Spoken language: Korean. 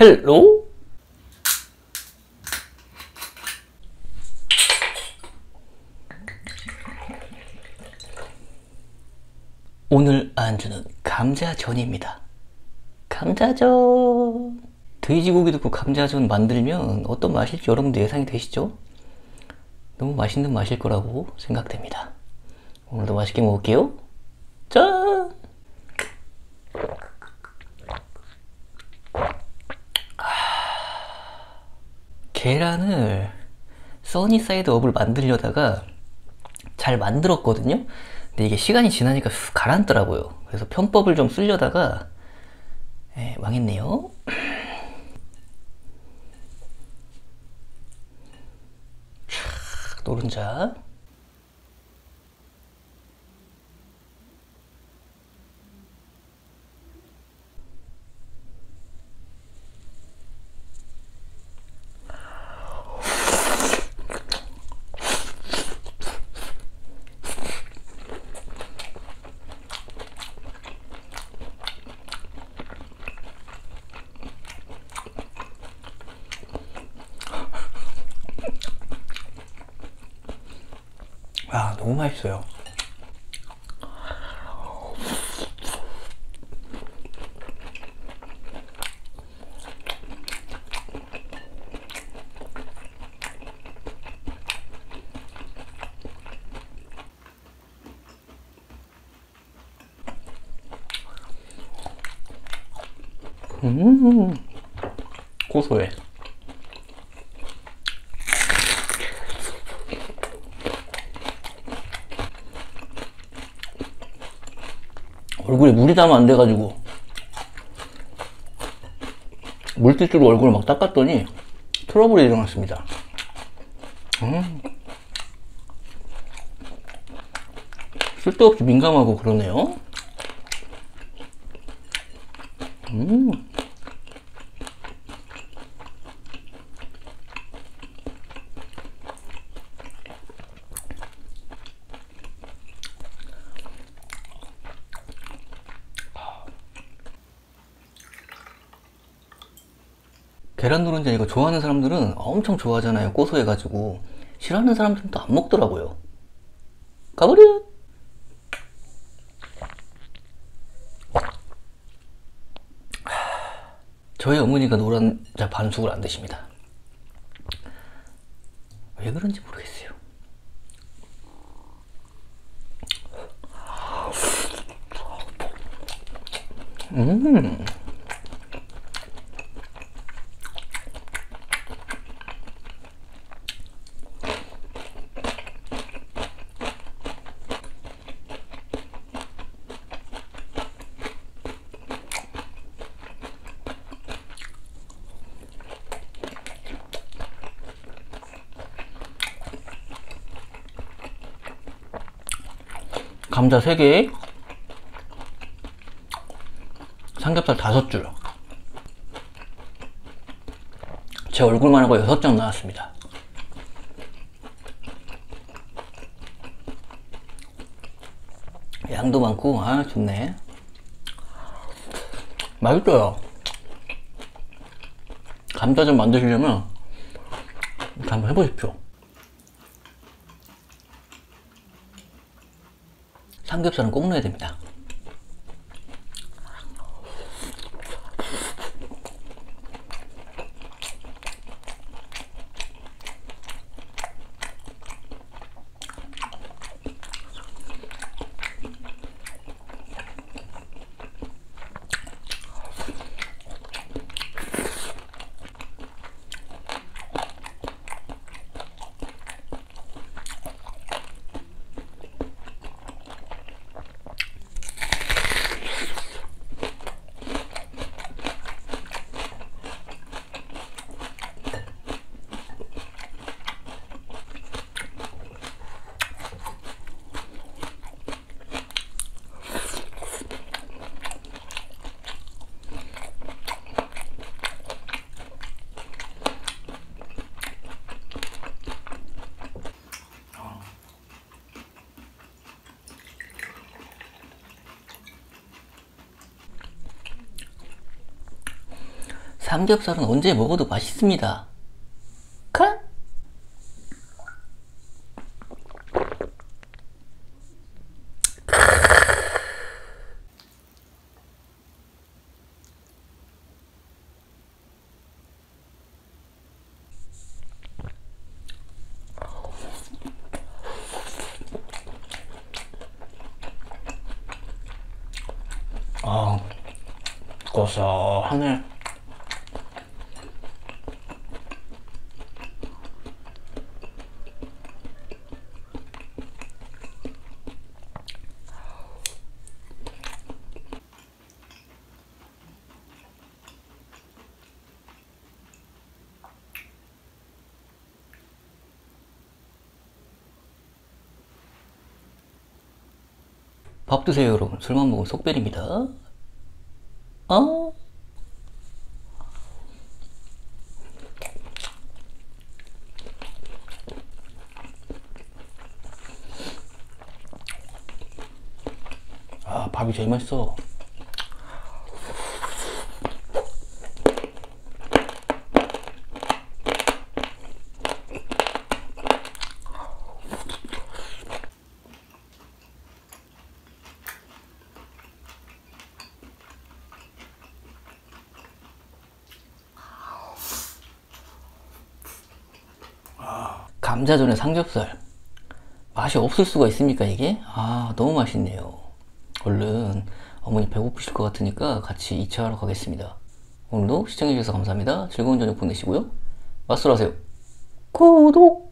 Hello? 오늘 안주는 감자전입니다. 감자전. 돼지고기 넣고 감자전 만들면 어떤 맛일지 여러분도 예상이 되시죠? 너무 맛있는 맛일 거라고 생각됩니다. 오늘도 맛있게 먹을게요. 짠! 계란을 sunny side up을 만들려다가 잘 만들었거든요. 근데 이게 시간이 지나니까 쑥 가라앉더라고요. 그래서 편법을 좀 쓰려다가 에, 망했네요. 촥, 노른자. 아, 너무 맛있어요. 음, 고소해. 얼굴에 물이 닿으면 안 돼가지고 물티슈로 얼굴을 막 닦았더니 트러블이 일어났습니다. 음. 쓸데없이 민감하고 그러네요. 음. 계란 노른자 이거 좋아하는 사람들은 엄청 좋아하잖아요. 고소해가지고. 싫어하는 사람들은 또 안 먹더라고요. 가버려! 저희 어머니가 노른자 반숙을 안 드십니다. 왜 그런지 모르겠어요. 음. 감자 3개. 삼겹살 5줄. 제 얼굴만 하고 6장 나왔습니다. 양도 많고 아 좋네. 맛있어요. 감자전 만드시려면 이렇게 한번 해보십시오 삼겹살은 꼭 넣어야 됩니다. 삼겹살은 언제 먹어도 맛있습니다. 컷! 아, 고소하네. 밥 드세요, 여러분. 술만 먹으면 속배립니다. 어? 아, 밥이 제일 맛있어. 감자전에 삼겹살. 맛이 없을 수가 있습니까, 이게? 아, 너무 맛있네요. 얼른 어머니 배고프실 것 같으니까 같이 2차 하러 가겠습니다. 오늘도 시청해주셔서 감사합니다. 즐거운 저녁 보내시고요. 맛술 하세요. 구독!